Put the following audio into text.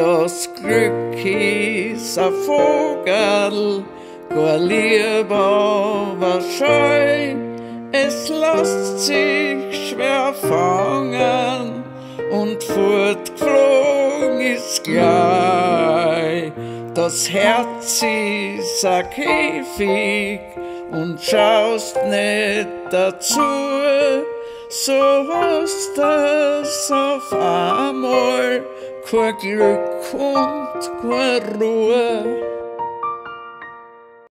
Das Glück ist ein Vogel, gar lieber war scheu. Es lässt sich schwer fangen und fortgeflogen ist gleich. Das Herz ist ein Käfig und schaust nicht dazu, so hast es auf einmal kein Glück und keine Ruhe.